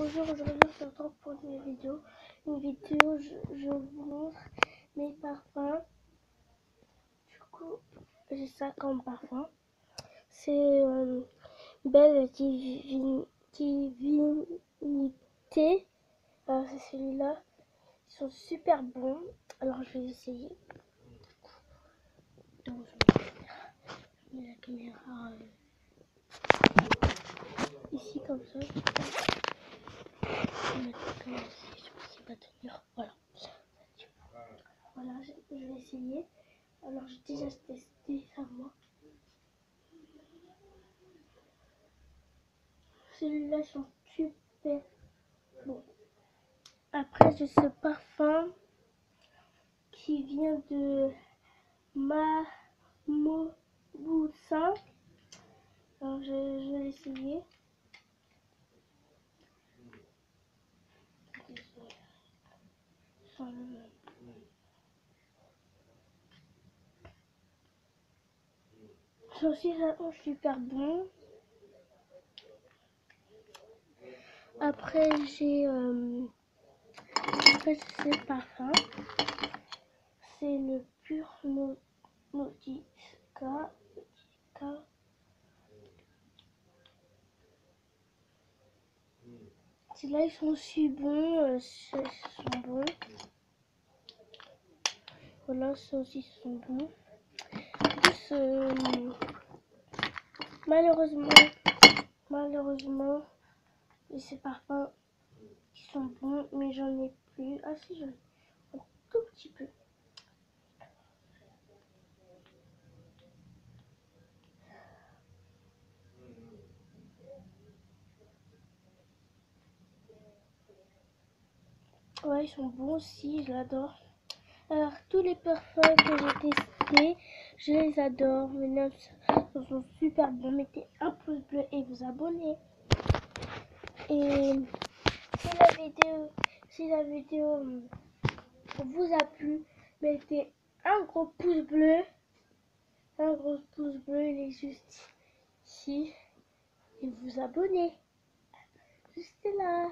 Bonjour, aujourd'hui se retrouve pour une vidéo. Une vidéo, je, je vous montre mes parfums. Du coup, j'ai ça comme parfum. C'est euh, Belle Divin, Divinité. C'est celui-là. Ils sont super bons. Alors je vais essayer. Donc je mets la caméra euh, ici comme ça. Je vais mettre comme ici, je sais tenir. Voilà. Voilà, je, vais essayer. Alors j'ai déjà testé ça moi. Celui-là sont super bons. Après j'ai ce parfum qui vient de ma Moussin. Alors je, je vais l'essayer. Aussi vraiment super bon. Après j'ai euh, après c'est parfum. C'est le pur Nautica. Là ils sont aussi bons, euh, sont bons. Voilà, ceux aussi sont bons. Plus, euh, malheureusement, malheureusement, ces parfums qui sont bons, mais j'en ai plus. Ah si, j'en ai un tout petit peu. Ouais, ils sont bons aussi, je l'adore. Alors, tous les parfums que j'ai testés, je les adore. Maintenant, ils sont super bons. Mettez un pouce bleu et vous abonnez. Et si la vidéo, si la euh, vous a plu, mettez un gros pouce bleu. Un gros pouce bleu, il est juste ici. Et vous abonnez. Juste là.